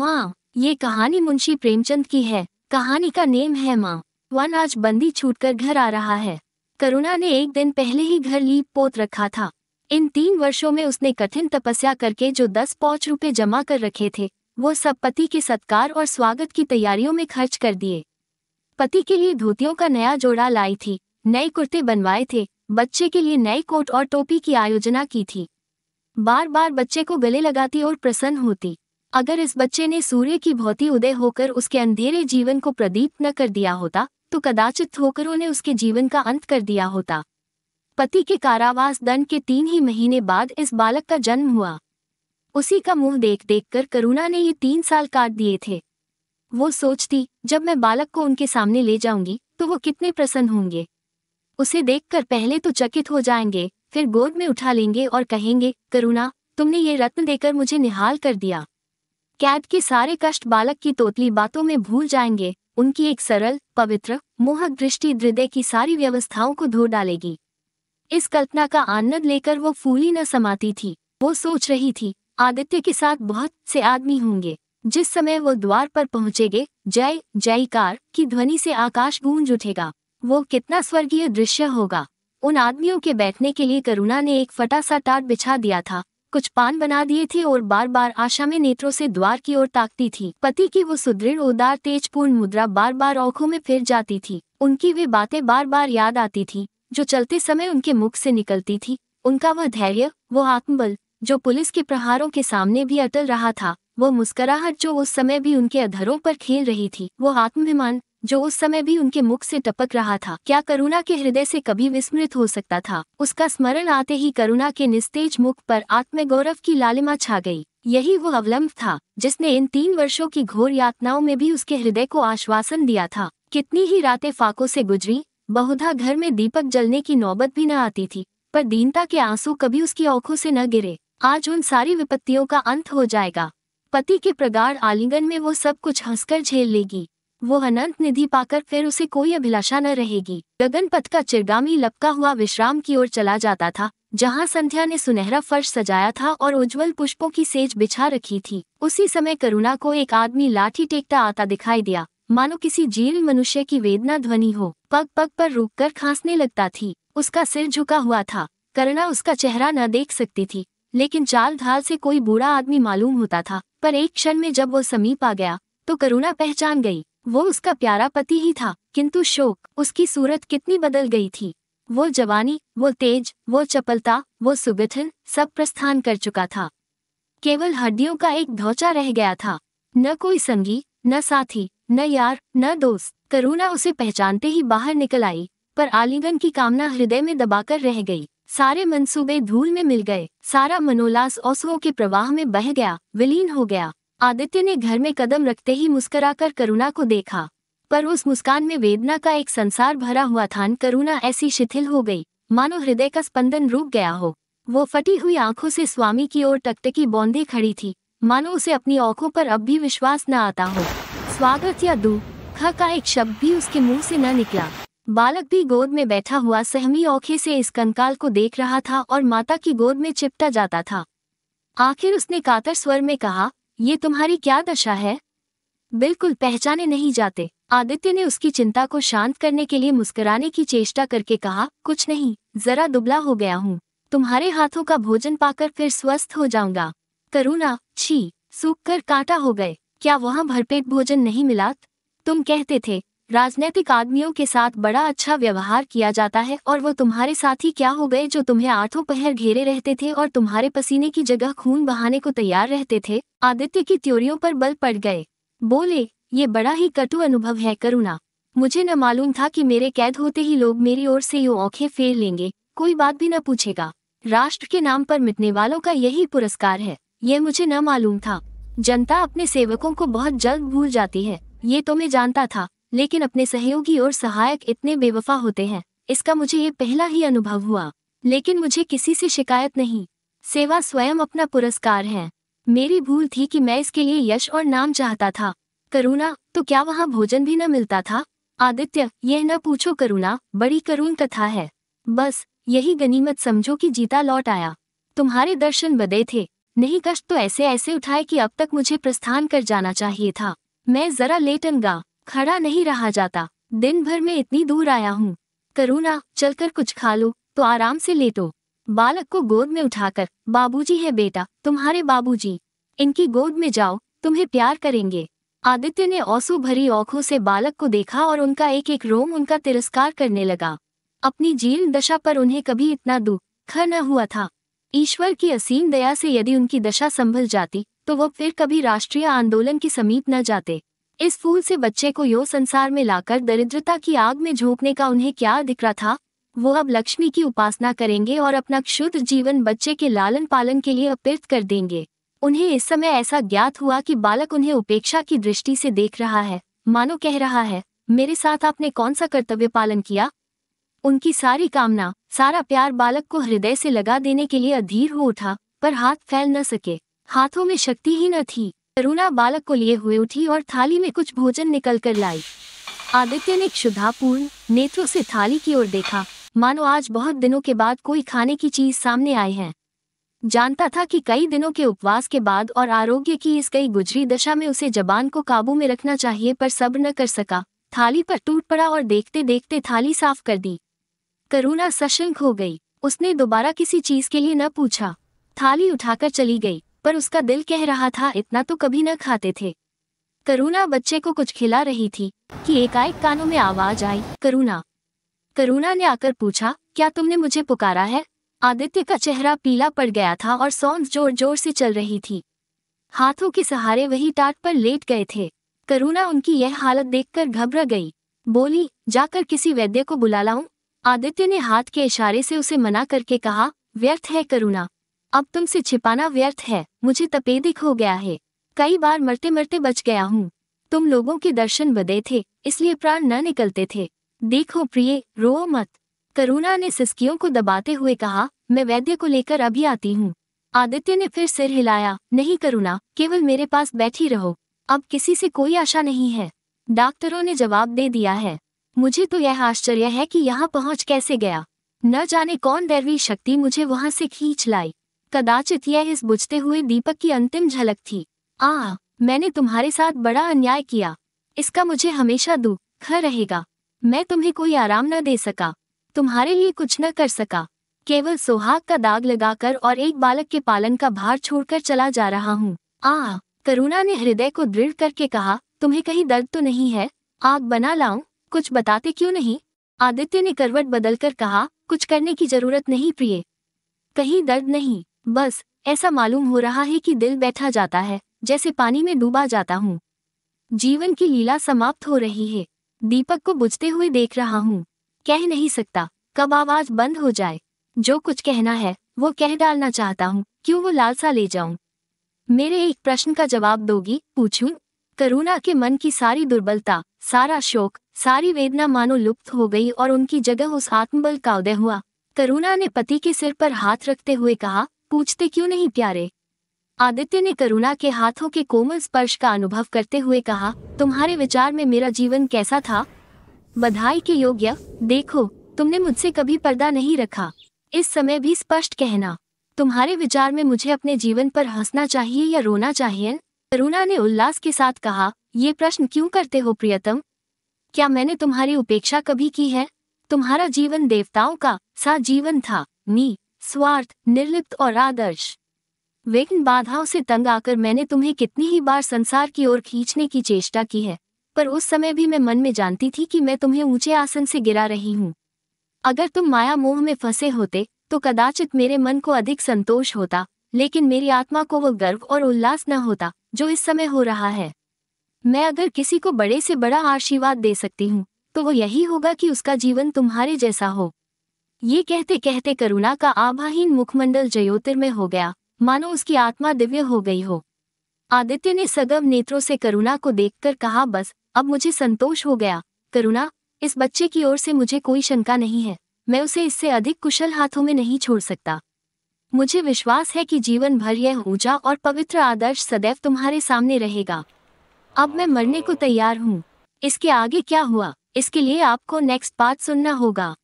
माँ ये कहानी मुंशी प्रेमचंद की है। कहानी का नेम है माँ। वन आज बंदी छूटकर घर आ रहा है। करुणा ने एक दिन पहले ही घर लीप पोत रखा था। इन तीन वर्षों में उसने कठिन तपस्या करके जो दस पौच रुपए जमा कर रखे थे, वो सब पति के सत्कार और स्वागत की तैयारियों में खर्च कर दिए। पति के लिए धोतियों का नया जोड़ा लाई थी, नए कुर्ते बनवाए थे, बच्चे के लिए नए कोट और टोपी की आयोजना की थी। बार बार बच्चे को गले लगाती और प्रसन्न होती। अगर इस बच्चे ने सूर्य की भौती उदय होकर उसके अंधेरे जीवन को प्रदीप न कर दिया होता तो कदाचित ठोकरों ने उसके जीवन का अंत कर दिया होता। पति के कारावास दंड के तीन ही महीने बाद इस बालक का जन्म हुआ। उसी का मुँह देख देख कर करुणा ने ये तीन साल काट दिए थे। वो सोचती, जब मैं बालक को उनके सामने ले जाऊँगी तो वो कितने प्रसन्न होंगे। उसे देखकर पहले तो चकित हो जाएँगे, फिर गोद में उठा लेंगे और कहेंगे, करुणा, तुमने ये रत्न देकर मुझे निहाल कर दिया। कैद के सारे कष्ट बालक की तोतली बातों में भूल जाएँगे, उनकी एक सरल, पवित्र मोहक दृष्टि हृदय की सारी व्यवस्थाओं को धो डालेगी। इस कल्पना का आनंद लेकर वो फूली न समाती थी, वो सोच रही थी, आदित्य के साथ बहुत से आदमी होंगे, जिस समय वो द्वार पर पहुंचेगे, जय, जयकार की ध्वनि से आकाश गूंज उठेगा, वो कितना स्वर्गीय दृश्य होगा। उन आदमियों के बैठने के लिए करुणा ने एक फटा सा टाट बिछा दिया था कुछ पान बना दिए थे और बार बार आशा में नेत्रों से द्वार की ओर ताकती थी। पति की वो सुदृढ़, उदार, तेजपूर्ण मुद्रा बार बार औखों में फिर जाती थी। उनकी वे बातें बार बार याद आती थी, जो चलते समय उनके मुख से निकलती थी। उनका वह धैर्य, वो आत्मबल, जो पुलिस के प्रहारों के सामने भी अटल रहा था, वो मुस्कराहट जो उस समय भी उनके अधरों पर खेल रही थी, वो आत्माभिमान जो उस समय भी उनके मुख से टपक रहा था। क्या करुणा के हृदय से कभी विस्मृत हो सकता था? उसका स्मरण आते ही करुणा के निस्तेज मुख पर आत्मगौरव की लालिमा छा गई। यही वो अवलंब था, जिसने इन तीन वर्षों की घोर यातनाओं में भी उसके हृदय को आश्वासन दिया था। कितनी ही रातें फाकों से गुजरी, बहुधा घर में दीपक जलने की नौबत भी न आती थी, पर दीनता के आँसू कभी उसकी आँखों से न गिरे। आज उन सारी विपत्तियों का अंत हो जाएगा। पति के प्रगाढ़ आलिंगन में वो सब कुछ हंसकर झेल लेगी। वो अनंत निधि पाकर फिर उसे कोई अभिलाषा न रहेगी। गगन पथ का चिरगामी लपका हुआ विश्राम की ओर चला जाता था, जहाँ संध्या ने सुनहरा फर्श सजाया था और उज्जवल पुष्पों की सेज बिछा रखी थी। उसी समय करुणा को एक आदमी लाठी टेकता आता दिखाई दिया। मानो किसी जीर्ण मनुष्य की वेदना ध्वनि हो। पग पग पर रुककर खांसने लगता थी। उसका सिर झुका हुआ था। करुणा उसका चेहरा न देख सकती थी। लेकिन चाल ढाल से कोई बूढ़ा आदमी मालूम होता था। पर एक क्षण में जब वो समीप आ गया तो करुणा पहचान गई। वो उसका प्यारा पति ही था, किंतु शोक, उसकी सूरत कितनी बदल गई थी। वो जवानी, वो तेज, वो चपलता, वो सुगठन, सब प्रस्थान कर चुका था। केवल हड्डियों का एक ढौचा रह गया था। न कोई संगी, न साथी, न यार, न दोस्त, करुणा उसे पहचानते ही बाहर निकल आई, पर आलिंगन की कामना हृदय में दबाकर रह गई। सारे मंसूबे धूल में मिल गए, सारा मनोलास औसुओं के प्रवाह में बह गया, विलीन हो गया। आदित्य ने घर में कदम रखते ही मुस्कुराकर करुणा को देखा, पर उस मुस्कान में वेदना का एक संसार भरा हुआ था करुणा ऐसी शिथिल हो गई, मानो हृदय का स्पंदन रुक गया हो। वो फटी हुई आँखों से स्वामी की ओर टकटकी बौंदे खड़ी थी, मानो उसे अपनी आँखों पर अब भी विश्वास न आता हो। स्वागत या दू, ख का एक शब्द भी उसके मुँह से न निकला। बालक भी गोद में बैठा हुआ सहमी औखे से इस कंकाल को देख रहा था और माता की गोद में चिपटा जाता था। आखिर उसने कातर स्वर में कहा ये तुम्हारी क्या दशा है? बिल्कुल पहचाने नहीं जाते। आदित्य ने उसकी चिंता को शांत करने के लिए मुस्कुराने की चेष्टा करके कहा, कुछ नहीं, जरा दुबला हो गया हूँ। तुम्हारे हाथों का भोजन पाकर फिर स्वस्थ हो जाऊँगा। करुणा, छी, सूख कर कांटा हो गए। क्या वहाँ भरपेट भोजन नहीं मिला? तुम कहते थे राजनीतिक आदमियों के साथ बड़ा अच्छा व्यवहार किया जाता है और वो तुम्हारे साथ ही क्या हो गए जो तुम्हें आठों पहर घेरे रहते थे और तुम्हारे पसीने की जगह खून बहाने को तैयार रहते थे? आदित्य की त्योरियों पर बल पड़ गए। बोले, ये बड़ा ही कटु अनुभव है, करुणा। मुझे न मालूम था कि मेरे कैद होते ही लोग मेरी ओर से यो औखे फेर लेंगे। कोई बात भी न पूछेगा। राष्ट्र के नाम पर मिटने वालों का यही पुरस्कार है। ये मुझे न मालूम था। जनता अपने सेवकों को बहुत जल्द भूल जाती है। ये तो मैं जानता था। लेकिन अपने सहयोगी और सहायक इतने बेवफा होते हैं। इसका मुझे ये पहला ही अनुभव हुआ। लेकिन मुझे किसी से शिकायत नहीं। सेवा स्वयं अपना पुरस्कार है। मेरी भूल थी कि मैं इसके लिए यश और नाम चाहता था। करुणा तो क्या वहाँ भोजन भी न मिलता था? आदित्य, यह न पूछो करुणा, बड़ी करुण कथा है। बस, यही गनीमत समझो कि जीता लौट आया। तुम्हारे दर्शन बदे थे। नहीं कष्ट तो ऐसे ऐसे उठाए कि अब तक मुझे प्रस्थान कर जाना चाहिए था। मैं जरा लेटनगा खड़ा नहीं रहा जाता। दिन भर में इतनी दूर आया हूँ। करुणा, चलकर कुछ खा लो तो आराम से लेटो। बालक को गोद में उठाकर, बाबूजी है बेटा, तुम्हारे बाबूजी। इनकी गोद में जाओ, तुम्हें प्यार करेंगे। आदित्य ने औसू भरी औखों से बालक को देखा और उनका एक एक रोम उनका तिरस्कार करने लगा। अपनी जीर्ण दशा पर उन्हें कभी इतना दुख न हुआ था। ईश्वर की असीम दया से यदि उनकी दशा संभल जाती तो वो फिर कभी राष्ट्रीय आंदोलन के समीप न जाते। इस फूल से बच्चे को यो संसार में लाकर दरिद्रता की आग में झोंकने का उन्हें क्या दिख रहा था? वो अब लक्ष्मी की उपासना करेंगे और अपना क्षुद्र जीवन बच्चे के लालन पालन के लिए अपिर्त कर देंगे। उन्हें इस समय ऐसा ज्ञात हुआ कि बालक उन्हें उपेक्षा की दृष्टि से देख रहा है। मानो कह रहा है, मेरे साथ आपने कौन सा कर्तव्य पालन किया? उनकी सारी कामना, सारा प्यार बालक को हृदय से लगा देने के लिए अधीर हो उठा, पर हाथ फैल न सके। हाथों में शक्ति ही न थी। करुणा बालक को लिए हुए उठी और थाली में कुछ भोजन निकल कर लाई। आदित्य ने क्षुधापूर्ण नेत्रों से थाली की ओर देखा। मानो आज बहुत दिनों के बाद कोई खाने की चीज़ सामने आई है। जानता था कि कई दिनों के उपवास के बाद और आरोग्य की इस कई गुजरी दशा में उसे जबान को काबू में रखना चाहिए, पर सब्र न कर सका। थाली पर टूट पड़ा और देखते देखते थाली साफ़ कर दी। करुणा सशंक हो गई। उसने दोबारा किसी चीज़ के लिए न पूछा। थाली उठाकर चली गई। पर उसका दिल कह रहा था, इतना तो कभी न खाते थे। करुणा बच्चे को कुछ खिला रही थी कि एकाएक कानों में आवाज़ आई, करुणा करुणा ने आकर पूछा, क्या तुमने मुझे पुकारा है? आदित्य का चेहरा पीला पड़ गया था और सौंस ज़ोर ज़ोर से चल रही थी। हाथों के सहारे वही टाट पर लेट गए थे। करुणा उनकी यह हालत देखकर घबरा गई। बोली, जाकर किसी वैद्य को बुला लाऊं? आदित्य ने हाथ के इशारे से उसे मना करके कहा, व्यर्थ है करुणा। अब तुमसे छिपाना व्यर्थ है, मुझे तपेदिक हो गया है। कई बार मरते मरते बच गया हूँ। तुम लोगों के दर्शन बदे थे, इसलिए प्राण न निकलते थे। देखो प्रिय, रो मत। करुणा ने सिस्कियों को दबाते हुए कहा, मैं वैद्य को लेकर अभी आती हूँ। आदित्य ने फिर सिर हिलाया, नहीं करुणा, केवल मेरे पास बैठी रहो। अब किसी से कोई आशा नहीं है। डॉक्टरों ने जवाब दे दिया है। मुझे तो यह आश्चर्य है कि यहाँ पहुँच कैसे गया। न जाने कौन दैवी शक्ति मुझे वहाँ से खींच लाई कदाचित यह इस बुझते हुए दीपक की अंतिम झलक थी। आ, मैंने तुम्हारे साथ बड़ा अन्याय किया। इसका मुझे हमेशा दुख रहेगा। मैं तुम्हें कोई आराम न दे सका। तुम्हारे लिए कुछ न कर सका। केवल सुहाग का दाग लगाकर और एक बालक के पालन का भार छोड़कर चला जा रहा हूँ। आ, करुणा ने हृदय को दृढ़ करके कहा, तुम्हें कहीं दर्द तो नहीं है? आग बना लाऊं? कुछ बताते क्यों नहीं? आदित्य ने करवट बदलकर कहा, कुछ करने की ज़रूरत नहीं प्रिय। कहीं दर्द नहीं। बस, ऐसा मालूम हो रहा है कि दिल बैठा जाता है, जैसे पानी में डूबा जाता हूँ। जीवन की लीला समाप्त हो रही है। दीपक को बुझते हुए देख रहा हूँ। कह नहीं सकता, कब आवाज़ बंद हो जाए। जो कुछ कहना है, वो कह डालना चाहता हूँ, क्यों वो लालसा ले जाऊँ? मेरे एक प्रश्न का जवाब दोगी, पूछूँ? करुणा के मन की सारी दुर्बलता, सारा शोक, सारी वेदना मानो लुप्त हो गई और उनकी जगह उस आत्मबल का उदय हुआ। करुणा ने पति के सिर पर हाथ रखते हुए कहा पूछते क्यों नहीं प्यारे? आदित्य ने करुणा के हाथों के कोमल स्पर्श का अनुभव करते हुए कहा, तुम्हारे विचार में मेरा जीवन कैसा था? बधाई के योग्य, देखो, तुमने मुझसे कभी पर्दा नहीं रखा। इस समय भी स्पष्ट कहना, तुम्हारे विचार में मुझे अपने जीवन पर हंसना चाहिए या रोना चाहिए? करुणा ने उल्लास के साथ कहा, ये प्रश्न क्यों करते हो प्रियतम? क्या मैंने तुम्हारी उपेक्षा कभी की है? तुम्हारा जीवन देवताओं का सा जीवन था नी स्वार्थ, निर्लिप्त और आदर्श। विघ्न बाधाओं से तंग आकर मैंने तुम्हें कितनी ही बार संसार की ओर खींचने की चेष्टा की है, पर उस समय भी मैं मन में जानती थी कि मैं तुम्हें ऊँचे आसन से गिरा रही हूँ। अगर तुम माया मोह में फंसे होते तो कदाचित मेरे मन को अधिक संतोष होता, लेकिन मेरी आत्मा को वो गर्व और उल्लास न होता, जो इस समय हो रहा है। मैं अगर किसी को बड़े से बड़ा आशीर्वाद दे सकती हूँ तो वो यही होगा कि उसका जीवन तुम्हारे जैसा हो। ये कहते कहते करुणा का आभाहीन मुखमंडल जयोतिर्मय हो गया। मानो उसकी आत्मा दिव्य हो गई हो। आदित्य ने सगव नेत्रों से करुणा को देखकर कहा, बस, अब मुझे संतोष हो गया। करुणा, इस बच्चे की ओर से मुझे कोई शंका नहीं है। मैं उसे इससे अधिक कुशल हाथों में नहीं छोड़ सकता। मुझे विश्वास है कि जीवन भर यह ऊर्जा और पवित्र आदर्श सदैव तुम्हारे सामने रहेगा। अब मैं मरने को तैयार हूँ। इसके आगे क्या हुआ? इसके लिए आपको नेक्स्ट पार्ट सुनना होगा।